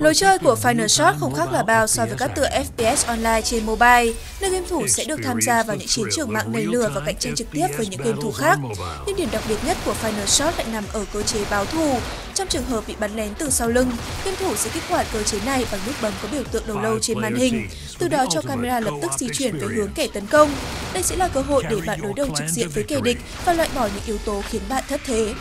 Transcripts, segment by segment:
Lối chơi của Final Shot không khác là bao so với các tựa FPS online trên mobile, nơi game thủ sẽ được tham gia vào những chiến trường mạng nảy lửa và cạnh tranh trực tiếp với những game thủ khác. Nhưng điểm đặc biệt nhất của Final Shot lại nằm ở cơ chế báo thù. Trong trường hợp bị bắn lén từ sau lưng, game thủ sẽ kích hoạt cơ chế này bằng nút bấm có biểu tượng đầu lâu trên màn hình, từ đó cho camera lập tức di chuyển về hướng kẻ tấn công. Đây sẽ là cơ hội để bạn đối đầu trực diện với kẻ địch và loại bỏ những yếu tố khiến bạn thất thế.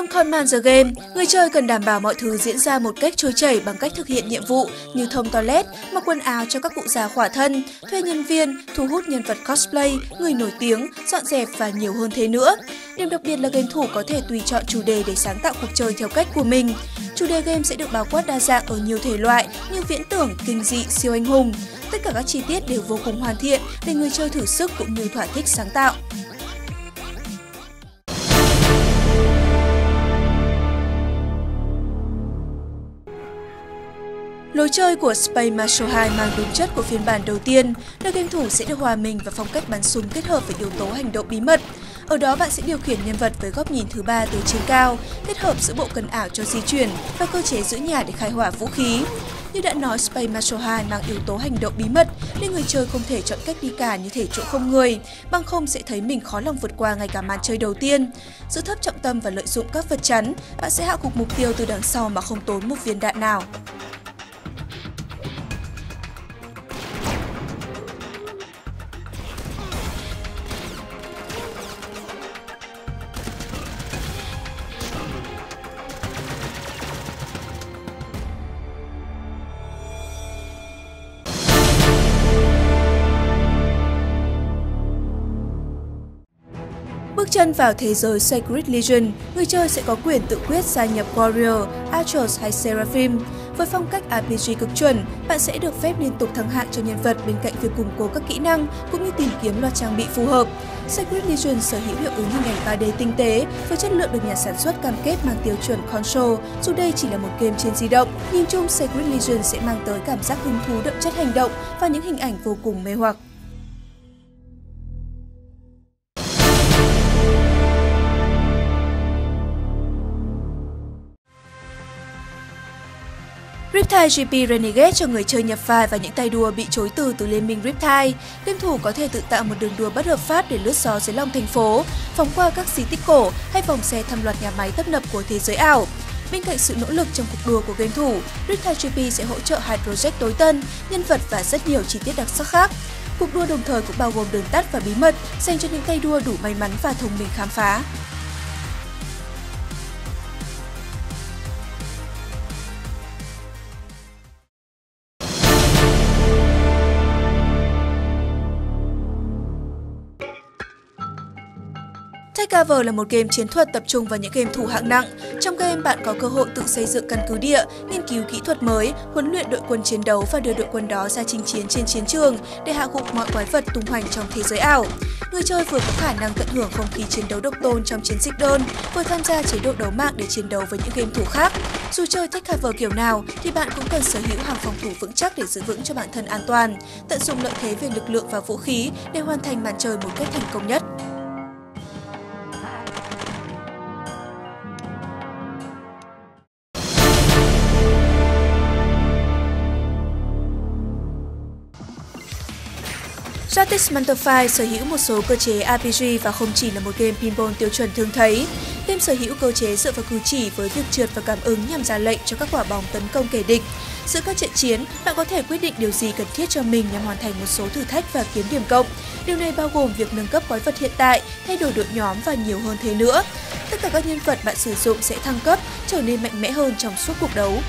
Trong Command the Game, người chơi cần đảm bảo mọi thứ diễn ra một cách trôi chảy bằng cách thực hiện nhiệm vụ như thông toilet, mặc quần áo cho các cụ già khỏa thân, thuê nhân viên, thu hút nhân vật cosplay, người nổi tiếng, dọn dẹp và nhiều hơn thế nữa. Điểm đặc biệt là game thủ có thể tùy chọn chủ đề để sáng tạo cuộc chơi theo cách của mình. Chủ đề game sẽ được bao quát đa dạng ở nhiều thể loại như viễn tưởng, kinh dị, siêu anh hùng. Tất cả các chi tiết đều vô cùng hoàn thiện để người chơi thử sức cũng như thỏa thích sáng tạo. Lối chơi của Space Marshal 2 mang đúng chất của phiên bản đầu tiên, nơi game thủ sẽ được hòa mình vào phong cách bắn súng kết hợp với yếu tố hành động bí mật. Ở đó bạn sẽ điều khiển nhân vật với góc nhìn thứ ba từ trên cao, kết hợp giữa bộ cần ảo cho di chuyển và cơ chế giữ nhà để khai hỏa vũ khí. Như đã nói, Space Marshal 2 mang yếu tố hành động bí mật nên người chơi không thể chọn cách đi cả như thể chỗ không người, bằng không sẽ thấy mình khó lòng vượt qua ngay cả màn chơi đầu tiên. Giữ thấp trọng tâm và lợi dụng các vật chắn, bạn sẽ hạ gục mục tiêu từ đằng sau mà không tốn một viên đạn nào. Bước chân vào thế giới Sacred Legion, người chơi sẽ có quyền tự quyết gia nhập Warrior, Archers hay Seraphim. Với phong cách RPG cực chuẩn, bạn sẽ được phép liên tục thăng hạng cho nhân vật bên cạnh việc củng cố các kỹ năng cũng như tìm kiếm loạt trang bị phù hợp. Sacred Legion sở hữu hiệu ứng hình ảnh 3D tinh tế với chất lượng được nhà sản xuất cam kết mang tiêu chuẩn console, dù đây chỉ là một game trên di động. Nhìn chung, Sacred Legion sẽ mang tới cảm giác hứng thú đậm chất hành động và những hình ảnh vô cùng mê hoặc. Riptide GP Renegade cho người chơi nhập vai và những tay đua bị chối từ từ liên minh Riptide. Game thủ có thể tự tạo một đường đua bất hợp pháp để lướt gió dưới lòng thành phố, phóng qua các di tích cổ hay vòng xe thăm loạt nhà máy tấp nập của thế giới ảo. Bên cạnh sự nỗ lực trong cuộc đua của game thủ, Riptide GP sẽ hỗ trợ hai project tối tân, nhân vật và rất nhiều chi tiết đặc sắc khác. Cuộc đua đồng thời cũng bao gồm đường tắt và bí mật dành cho những tay đua đủ may mắn và thông minh khám phá. Takeover là một game chiến thuật tập trung vào những game thủ hạng nặng. Trong game, bạn có cơ hội tự xây dựng căn cứ địa, nghiên cứu kỹ thuật mới, huấn luyện đội quân chiến đấu và đưa đội quân đó ra chinh chiến trên chiến trường để hạ gục mọi quái vật tung hoành trong thế giới ảo. Người chơi vừa có khả năng tận hưởng không khí chiến đấu độc tôn trong chiến dịch đơn, vừa tham gia chế độ đấu mạng để chiến đấu với những game thủ khác. Dù chơi Takeover kiểu nào thì bạn cũng cần sở hữu hàng phòng thủ vững chắc để giữ vững cho bản thân an toàn, tận dụng lợi thế về lực lượng và vũ khí để hoàn thành màn chơi một cách thành công nhất. Strategic Mantafai sở hữu một số cơ chế RPG và không chỉ là một game pinball tiêu chuẩn thường thấy. Game sở hữu cơ chế dựa vào cử chỉ với việc trượt và cảm ứng nhằm ra lệnh cho các quả bóng tấn công kẻ địch. Giữa các trận chiến, bạn có thể quyết định điều gì cần thiết cho mình nhằm hoàn thành một số thử thách và kiếm điểm cộng. Điều này bao gồm việc nâng cấp quái vật hiện tại, thay đổi đội nhóm và nhiều hơn thế nữa. Tất cả các nhân vật bạn sử dụng sẽ thăng cấp, trở nên mạnh mẽ hơn trong suốt cuộc đấu.